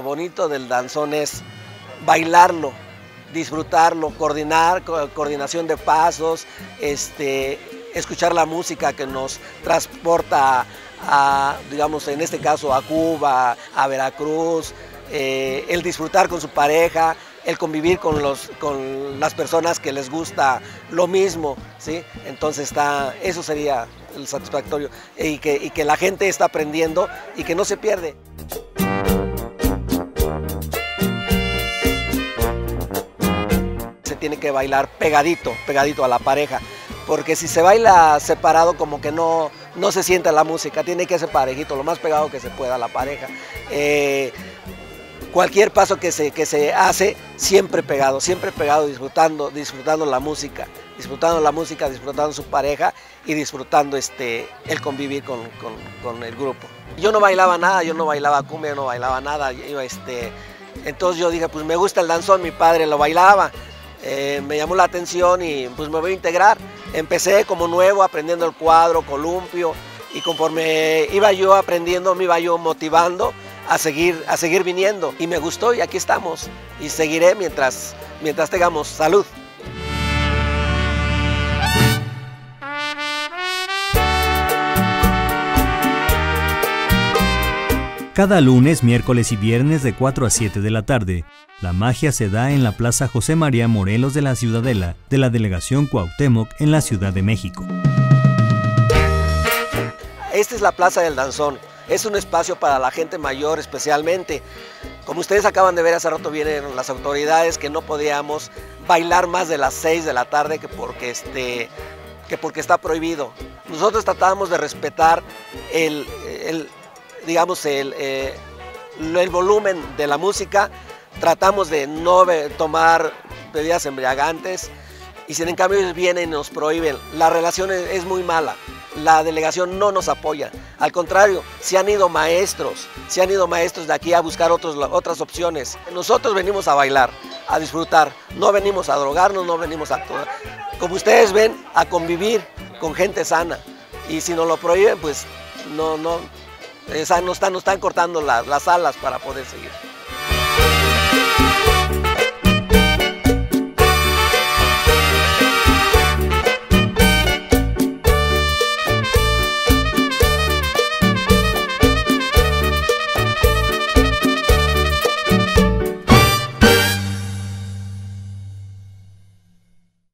bonito del danzón es bailarlo, disfrutarlo, coordinar, coordinación de pasos, este, escuchar la música que nos transporta a, digamos, en este caso a Cuba, a Veracruz, eh, el disfrutar con su pareja, el convivir con, los, con las personas que les gusta lo mismo, ¿sí? Entonces está, eso sería el satisfactorio y que, y que la gente está aprendiendo y que no se pierde. Tiene que bailar pegadito, pegadito a la pareja, porque si se baila separado como que no, no se siente la música, tiene que ser parejito, lo más pegado que se pueda a la pareja. Eh, cualquier paso que se, que se hace, siempre pegado, siempre pegado, disfrutando, disfrutando la música, disfrutando la música, disfrutando su pareja y disfrutando este, el convivir con, el grupo. Yo no bailaba nada, yo no bailaba cumbia, yo no bailaba nada, este, entonces yo dije, pues me gusta el danzón, mi padre lo bailaba, eh, me llamó la atención y pues me voy a integrar. Empecé como nuevo aprendiendo el cuadro, columpio y conforme iba yo aprendiendo me iba yo motivando a seguir, a seguir viniendo. Y me gustó y aquí estamos. Y seguiré mientras, mientras tengamos salud. Cada lunes, miércoles y viernes de 4 a 7 de la tarde, la magia se da en la Plaza José María Morelos de la Ciudadela de la Delegación Cuauhtémoc en la Ciudad de México. Esta es la Plaza del Danzón. Es un espacio para la gente mayor especialmente. Como ustedes acaban de ver, hace rato vienen las autoridades que no podíamos bailar más de las 6 de la tarde que porque, este, que porque está prohibido. Nosotros tratábamos de respetar el, digamos, el, eh, el volumen de la música, tratamos de no tomar bebidas embriagantes y si en cambio ellos vienen y nos prohíben, la relación es muy mala la delegación no nos apoya. Al contrario, se han ido maestros, se han ido maestros de aquí a buscar otros, otras opciones. Nosotros venimos a bailar, a disfrutar, no venimos a drogarnos, no venimos a actuar. Como ustedes ven, a convivir con gente sana. Y si nos lo prohíben, pues no, no, no están, no están cortando las, las alas para poder seguir.